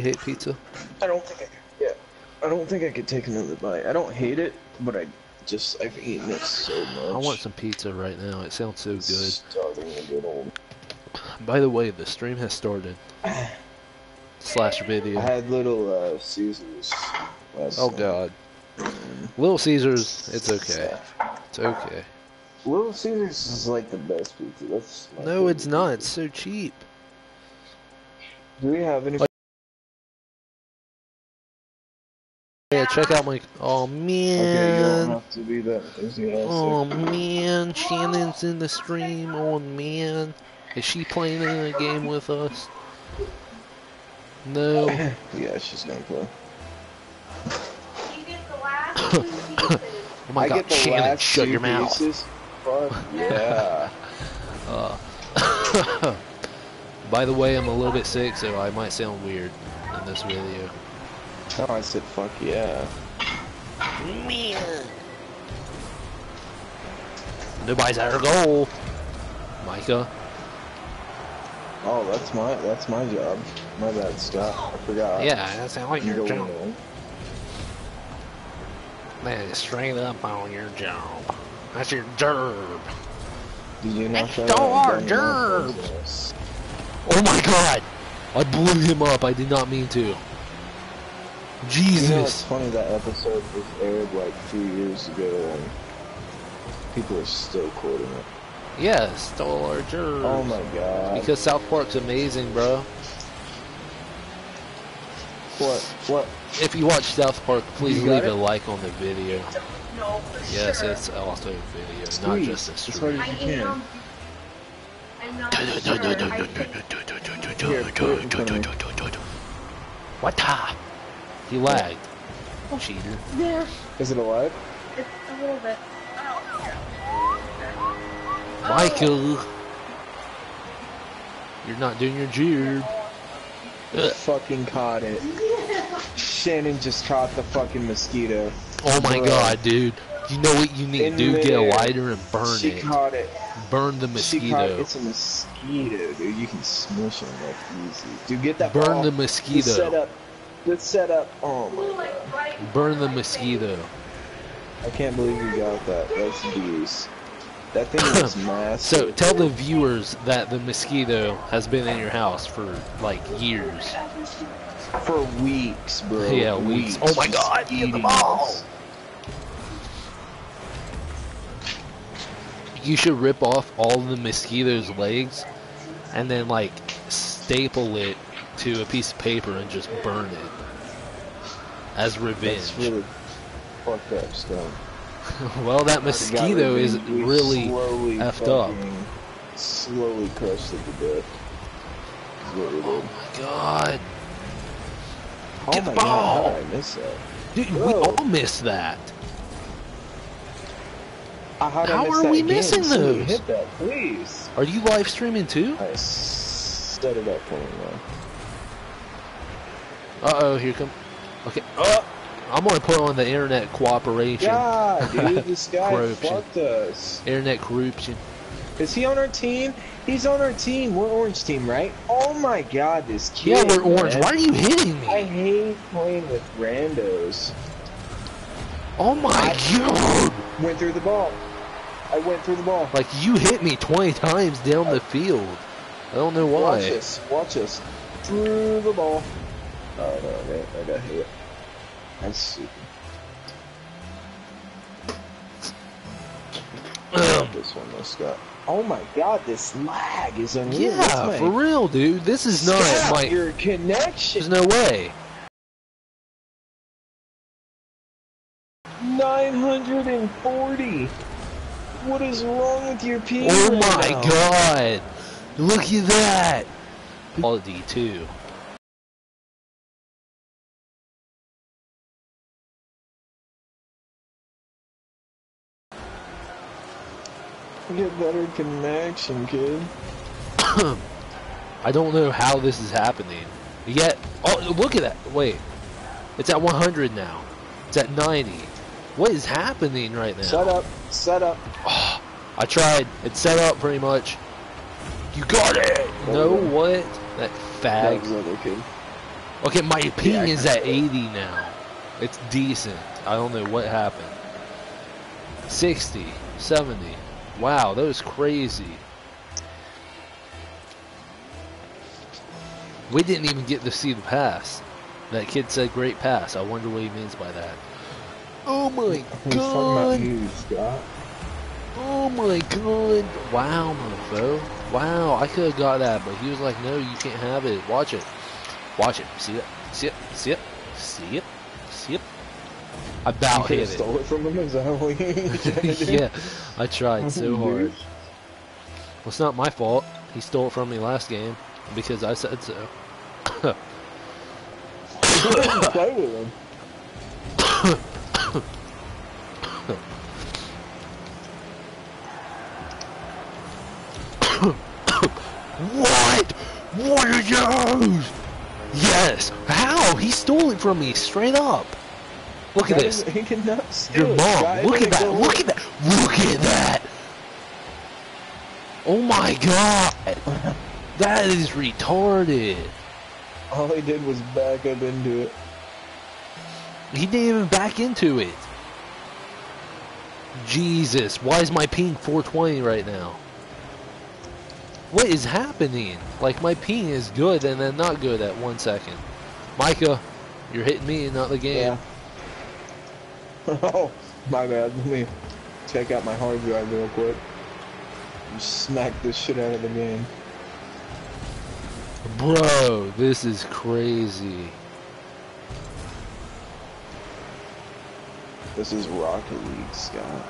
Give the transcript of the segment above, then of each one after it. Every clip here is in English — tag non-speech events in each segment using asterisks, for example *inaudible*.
hate pizza? I don't think I could. Yeah, I don't think I could take another bite. I don't hate it, but I just I've eaten it so much. I want some pizza right now. It sounds so good. Starting to get old. By the way, the stream has started. Slash video. I had little uh, Caesars last Oh night. god. Little Caesars, it's okay. It's okay. Little Caesars is like the best pizza. That's No, it's favorite not. It's so cheap. Do we have any? Like- Yeah, check out my. Oh okay, you don't man. have to be that enthusiastic. Oh man, Shannon's in the stream. Oh man, is she playing in a game with us? No. *coughs* yeah, she's gonna play. You get the last two pieces. Oh my I god, Shannon, shut your mouth. pieces. Fuck *laughs* yeah. Uh, *coughs* by the way, I'm a little bit sick, so I might sound weird in this video. Oh, I said fuck yeah. Man. Nobody's at her goal. Micah. Oh, that's my that's my job. My bad, Scott. I forgot. Yeah, that's sounds like You your go job. in. Man, straight up on your job. That's your job. Did you not Next try door, that? gerbs. Oh my god! I blew him up. I did not mean to. You know, it's Jesus. funny that episode was aired like two years ago, and people are still quoting it. Yeah, stole our germs. Oh my god! Because South Park's amazing, bro. what? What? If you watch South Park, please You got leave it? a like on the video. No, for Yes, sure. it's also a video, not just a as stream. hard I as you can. am. I'm not sure. I think Here, put it in front of me. What the? He lagged. Oh, Cheater. Is it alive? It's a little bit. Oh. Michael! You're not doing your job. Fucking caught it. Shannon just caught the fucking mosquito. Oh my Bro. god, dude. You know what you need In to do? Get a lighter and burn it. she caught it. Burn the mosquito. She caught mosquito. it's a mosquito, dude. You can smush them like easy. Dude, get that Burn ball. the Good mosquito. setup. Good setup. Oh my god. Burn the mosquito. I can't believe you got that. That's abuse. That thing *coughs* is massive. So tell the viewers that the mosquito has been in your house for like years. for weeks, bro. Yeah, weeks. Oh my God, get the eating ball. us. You should rip off all the mosquito's legs and then like staple it to a piece of paper and just burn it as revenge. That's really fucked up stuff. *laughs* well, that mosquito is really effed up. Slowly crushed it to death. Is what we Oh my god. Oh Get the god, ball. did I miss that? Dude, we all missed that. Uh, how How are we missing those? Hit that, please. Are you live streaming too? I set it up for me now. Uh oh, here come. Okay. Uh, I'm gonna put on the internet cooperation. God, dude, *laughs* this guy Corruption. fucked us. Internet corruption. Is he on our team? He's on our team. We're orange team, right? Oh my god, this kid. Yeah, we're orange. man. Why are you hitting me? I hate playing with randos. Oh my god! Went through the ball. I went through the ball. Like you hit me 20 times down the field. I don't know why. Watch this. Watch this. Through the ball. Oh no, I got, I got hit. That's stupid. this one, though, Scott. Oh my god, this lag is unreal. Yeah, my- for real, dude. This is not my. your There's no way. 940. What is wrong with your ping? Oh right my now? god! Look at that! Quality too. Get better connection, kid. *coughs* I don't know how this is happening. Yet, oh, look at that. Wait. It's at 100 now. It's at 90. What is happening right now? Set up. Set up. Oh, *sighs* I tried. It's set up pretty much. You got it! No, what? That That fag. kid. Okay, my ping is at 80 now. It's decent. I don't know what happened. 60, 70. Wow, that was crazy. We didn't even get to see the pass. That kid said great pass. I wonder what he means by that. Oh my He's talking about god! you, Scott. Oh my god! Wow, mofo. Wow, I could have got that, but he was like, no, you can't have it. Watch it. Watch it. See it? See it? See it? See it? See it? I You about could hit have it. stole it from him. Is that what you trying to do? yeah, I tried so *laughs* hard. Well, it's not my fault. He stole it from me last game because I said so. Play with him. What? What are those? Yes. How? He stole it from me straight up. Look at this. He Your mom. Look at that. Look at that. Look at that. Oh my god. That is retarded. All he did was back up into it. He didn't even back into it. Jesus, why is my ping 420 right now? What is happening? Like my ping is good and then not good at one second. Micah, you're hitting me, not the game. Yeah. *laughs* Oh, my bad. Let me check out my hard drive real quick. Smack this shit out of the game. Bro, this is crazy. This is Rocket League, Scott.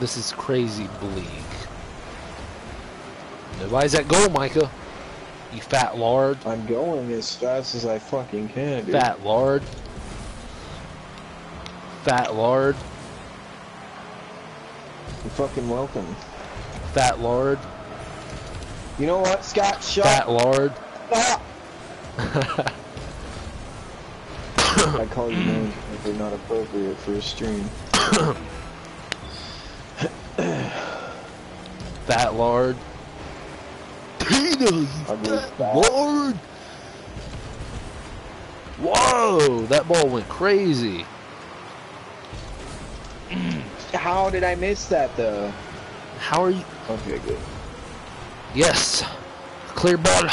This is crazy bleak. Nobody's at goal, Micah. You fat lard. I'm going as fast as I fucking can, dude. Fat lard. Fat lard. You're fucking welcome. Fat lard. You know what, Scott? Shut Fat lard. up! I call you names if they're not appropriate for a stream. *coughs* Fat lard. Tina, you Ugly fat fat. lard. Whoa, that ball went crazy. How did I miss that, though? How are you? Okay, good. Yes. Clear ball.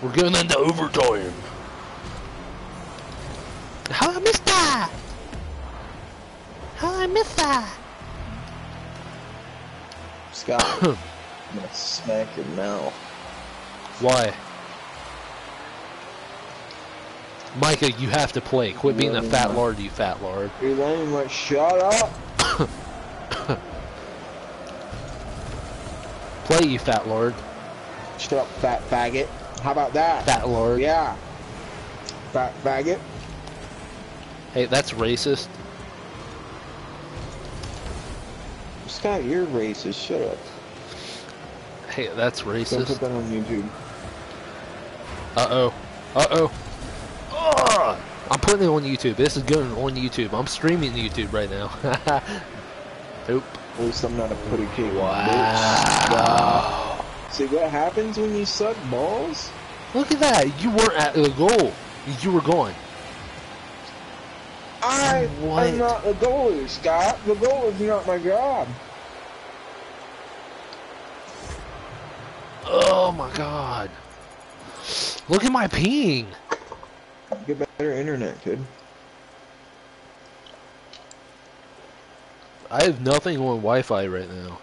We're going into overtime. How I missed that? How I missed that? Scott, *coughs* I'm gonna smack your mouth. Why? Micah, you have to play. Quit being a fat lard, you fat lard. You're letting like, shut up! *coughs* Play, you fat lard. Shut up, fat faggot. How about that? Fat lard. Yeah. Fat faggot. Hey, that's racist. Scott, you're racist. Shut up. Hey, that's racist. Don't put that on YouTube. Uh-oh. Uh oh. Uh oh. Ugh! I'm putting it on YouTube. This is going on YouTube. I'm streaming YouTube right now. *laughs* Nope. At least I'm not a putty cake. Wow. See what happens when you suck balls? Look at that. You weren't at the goal. You were going. I What? am not the goalie, Scott. The goal is not my job. Oh my god. Look at my ping. Get better internet, kid. I have nothing on Wi-Fi right now.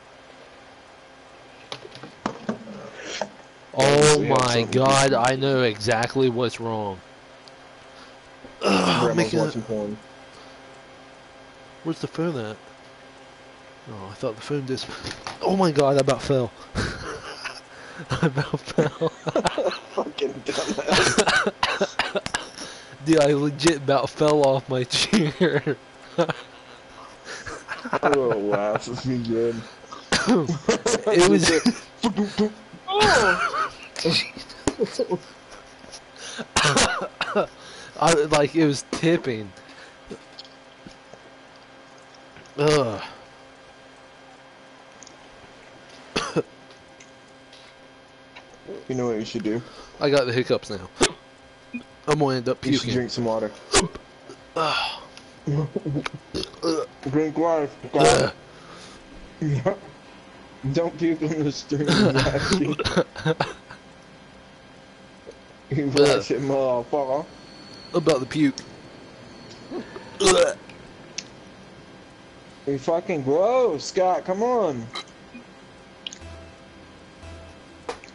Oh we my god. I know exactly what's wrong. Ugh, making a- watching porn. Where's the phone at? Oh, I thought the phone just. Oh my god, I about fell. *laughs* I about fell. *laughs* Fucking dumbass. *laughs* Dude, I legit about fell off my *laughs* chair. oh, laugh if you good. it was. *laughs* I, like, it was tipping. Ugh. You know what you should do? I got the hiccups now. I'm gonna end up You should puking. drink some water. *sighs* Drink water. *sighs* Don't puke on the stream. *laughs* You watch it, motherfucker. About the puke. You fucking gross, Scott. Come on.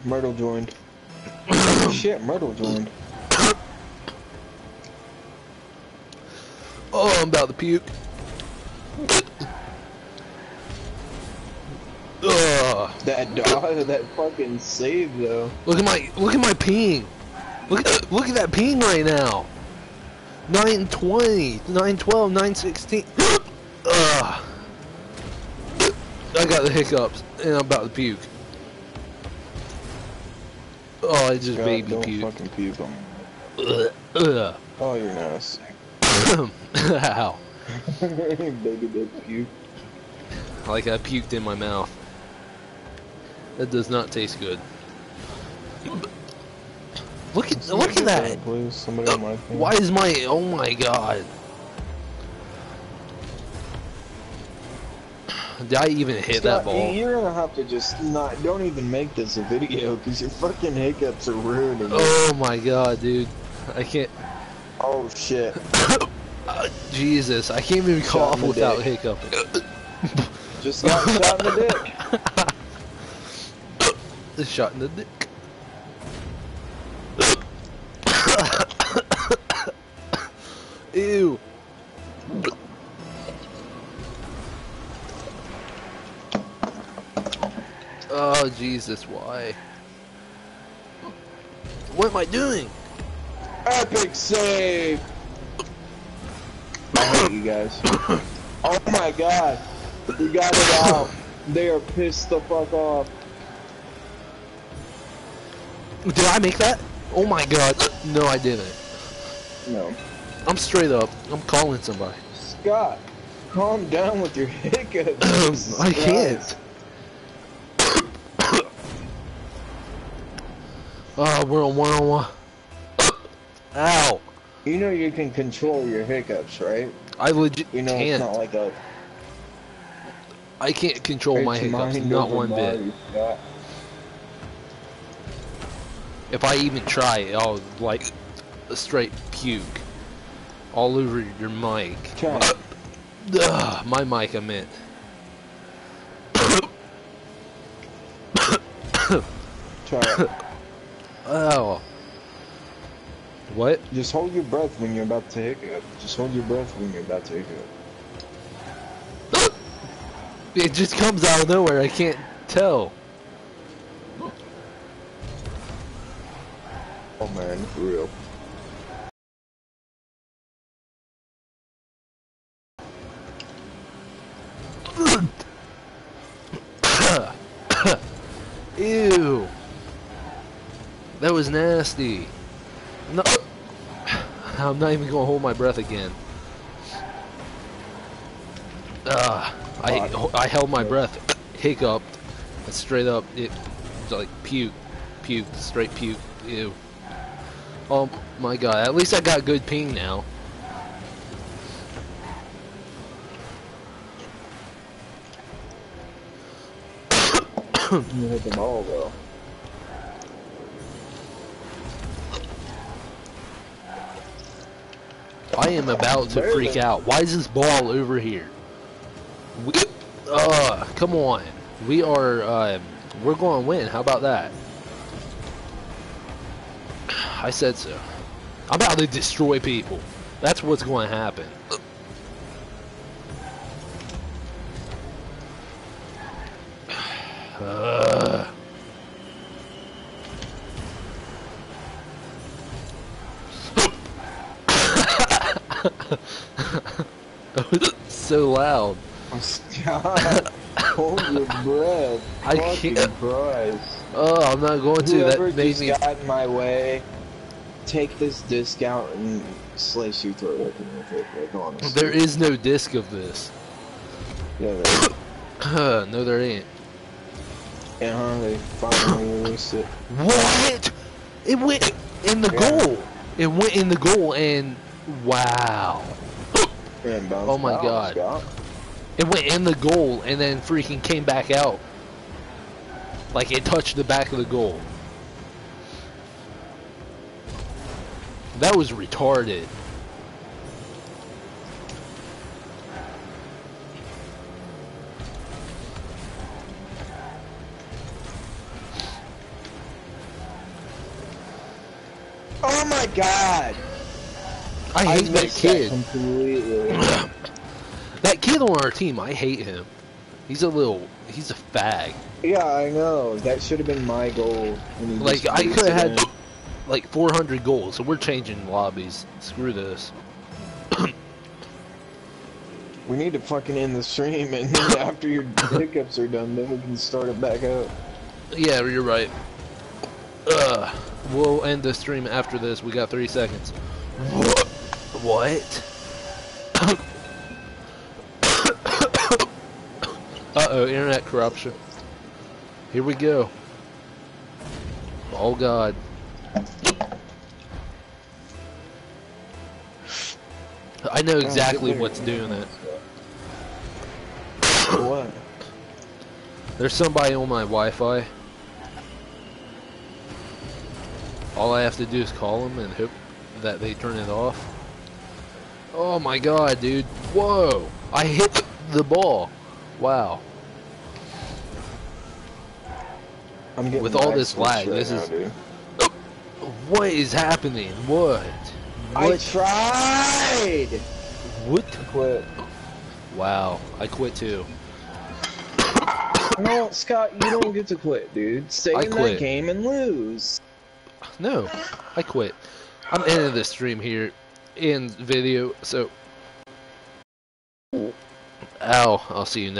Myrtle joined. *coughs* Shit, Myrtle joined. I'm about to puke. Ugh. That dog, *laughs* that fucking save though. Look at my look at my ping. Look at look at that ping right now. 920, 912, 916. *gasps* Ugh. I got the hiccups and I'm about to puke. Oh, I just God, baby don't puke. fucking puke on me. Ugh. Ugh. Oh, you're nasty. Ow. Baby did puke. Like I puked in my mouth. That does not taste good. Look at look at that. Please, somebody uh, on my. Why is my oh my god? Did I even hit that ball? You're gonna have to just not. Don't even make this a video because your fucking hiccups are ruining. Oh my god, dude. I can't. Oh shit. Uh, Jesus, I can't even cough without dick. hiccuping. *laughs* Just got shot in the dick. The *laughs* shot in the dick. *coughs* Ew. Oh Jesus, why? What am I doing? Epic save. I hate you guys. *laughs* Oh my god. We got it out. They are pissed the fuck off. Did I make that? Oh my god. No, I didn't. No. I'm straight up. I'm calling somebody. Scott, calm down with your *laughs* hiccups. *clears throat* I can't. Oh, *coughs* we're on one on one. *coughs* Ow. You know you can control your hiccups, right? I legit You know it's can't. not like a I can't control my hiccups, not one bit. If I even try, I'll like a straight puke all over your mic. Try. Ugh, my mic, I meant. Try. *coughs* Oh. What? Just hold your breath when you're about to hiccup. Just hold your breath when you're about to hiccup. *gasps* It just comes out of nowhere. I can't tell. Oh man, for real. *coughs* Ew. That was nasty. No. *laughs* I'm not even gonna hold my breath again. Ah, I I held my breath, hiccuped, and straight up it like puke, puke, straight puke. Ew. Oh my god! At least I got good ping now. *coughs* You hit the ball though. I am about to freak out. Why is this ball over here? We, uh, come on. We are, uh, we're going to win. How about that? *sighs* I said so. I'm about to destroy people. That's what's going to happen. That was so loud. *laughs* Oh, Scott, hold your breath. I Fucking can't- Christ. Oh, I'm not going to. Whoever That made just me. got in my way, take this disc out and slice open with it. Like honestly. There is no disc of this. Yeah, there is. *coughs* *coughs* no, there ain't. Yeah, huh, they finally released it. What? It went in the Yeah. goal. It went in the goal, and wow. Oh my back, God. Scott. It went in the goal and then freaking came back out. Like it touched the back of the goal. That was retarded. Oh my god! I hate that missed kid. completely. *clears throat* That kid on our team, I hate him. He's a little, he's a fag. yeah, I know. That should have been my goal. Like I could have had like 400 goals, so we're changing lobbies. Screw this. *clears throat* We need to fucking end the stream, and then *laughs* after your hiccups are done, then we can start it back up. Yeah, you're right. Ugh. We'll end the stream after this. We got three seconds. What? What? uh oh, internet corruption. Here we go. Oh god. I know exactly what's doing it. What? There's somebody on my Wi-Fi. All I have to do is call them and hope that they turn it off. Oh my god, dude. Whoa. I hit the ball. Wow. I'm getting With all this lag, this now, is- dude. What is happening? What? I What? tried. What? Quit. Wow. I quit too. No, Scott, you don't get to quit, dude. Stay I in quit. that game and lose. No. I quit. I'm ending this stream here in video, so... Ow. I'll see you next